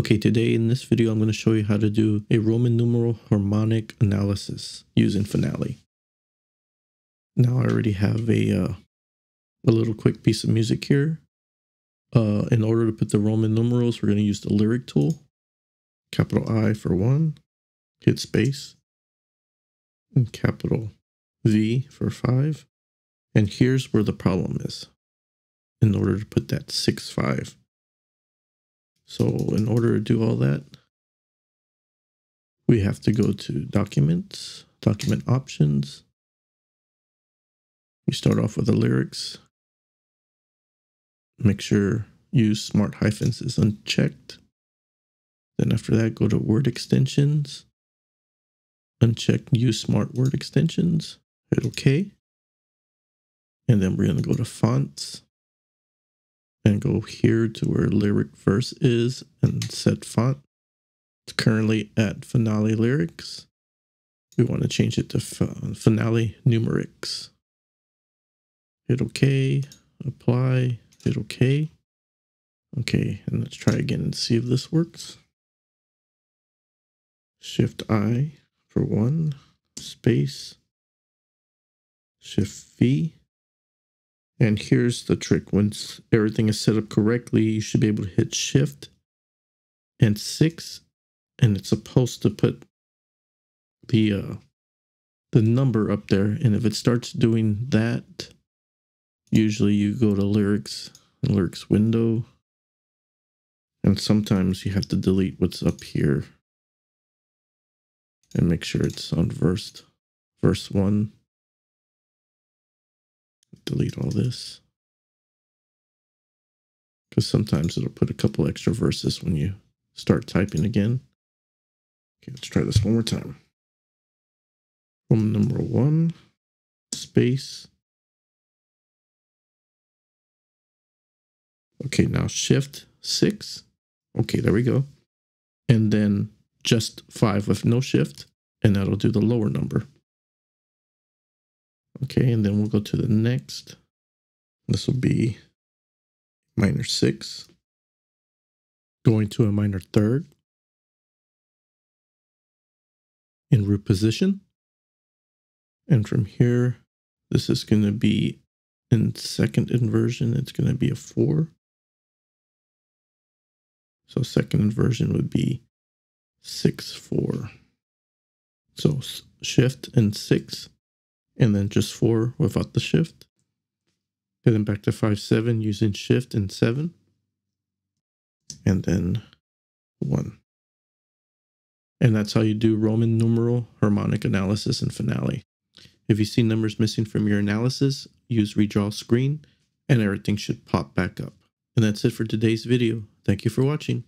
Okay, today in this video, I'm going to show you how to do a Roman numeral harmonic analysis using Finale. Now I already have a, uh, a little quick piece of music here. Uh, in order to put the Roman numerals, we're going to use the lyric tool. Capital I for one, hit space, and capital V for five. And here's where the problem is. In order to put that six five so in order to do all that, we have to go to Documents, Document Options. We start off with the lyrics. Make sure Use Smart Hyphens is unchecked. Then after that, go to Word Extensions. Uncheck Use Smart Word Extensions. Hit OK. And then we're going to go to Fonts and go here to where lyric verse is and set font. It's currently at finale lyrics. We want to change it to uh, finale numerics. Hit OK, apply, hit OK. Okay, and let's try again and see if this works. Shift I for one, space, Shift V, and here's the trick. Once everything is set up correctly, you should be able to hit shift and six, and it's supposed to put the uh, the number up there. And if it starts doing that, usually you go to lyrics, lyrics window, and sometimes you have to delete what's up here and make sure it's on verse verse one delete all this. Because sometimes it'll put a couple extra verses when you start typing again. Okay, let's try this one more time. From number one, space. Okay, now shift six. Okay, there we go. And then just five with no shift, and that'll do the lower number. Okay, and then we'll go to the next. This will be minor six, going to a minor third in root position. And from here, this is going to be in second inversion, it's going to be a four. So second inversion would be six, four. So shift and six and then just four without the shift. And then back to five, seven using shift and seven. And then one. And that's how you do Roman numeral harmonic analysis and finale. If you see numbers missing from your analysis, use redraw screen and everything should pop back up. And that's it for today's video. Thank you for watching.